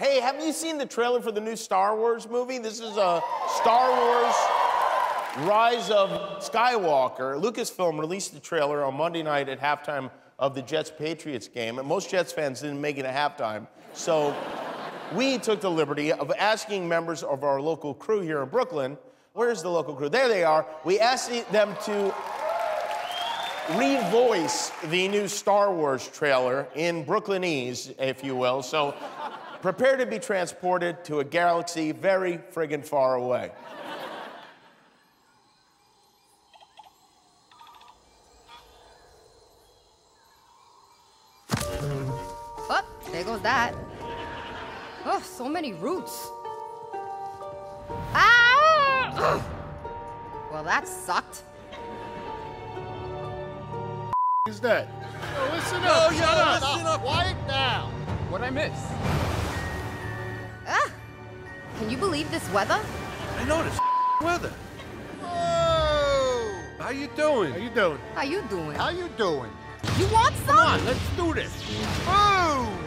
Hey, have you seen the trailer for the new Star Wars movie? This is a Star Wars Rise of Skywalker. Lucasfilm released the trailer on Monday night at halftime of the Jets Patriots game, and most Jets fans didn't make it at halftime. So we took the liberty of asking members of our local crew here in Brooklyn, where's the local crew? There they are. We asked them to revoice the new Star Wars trailer in Brooklynese, if you will. So prepare to be transported to a galaxy very friggin' far away. Oh, there goes that. Oh, so many roots. Ah! Ugh. Well, that sucked. is that? Yo, listen up. yo, shut up. listen up. Quiet down. What'd I miss? Can you believe this weather? I know this weather. Whoa. How you doing? How you doing? How you doing? How you doing? You want some? Come on, let's do this. Boom.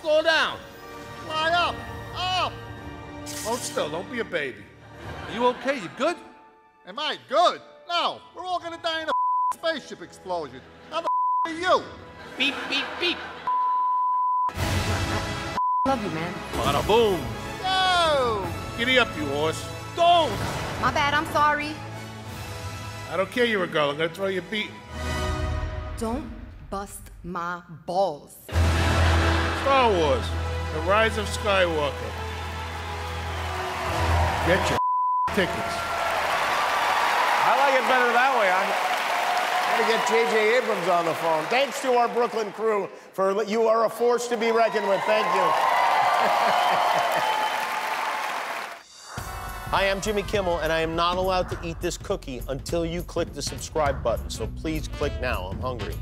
Slow down. Fly up. Up. Hold still. Don't be a baby. Are You okay? You good? Am I good? No. We're all gonna die in a spaceship explosion. How the are you? Beep, beep, beep. Love you, man. Bada boom. Yo. Giddy up, you horse. Don't. My bad, I'm sorry. I don't care you're a girl. I'm gonna throw you a beat. Don't bust my balls. Star Wars, The Rise of Skywalker. Get your tickets. I like it better that way. I'm going to get J.J. Abrams on the phone. Thanks to our Brooklyn crew for you are a force to be reckoned with. Thank you. Hi, I'm Jimmy Kimmel, and I am not allowed to eat this cookie until you click the subscribe button. So please click now. I'm hungry.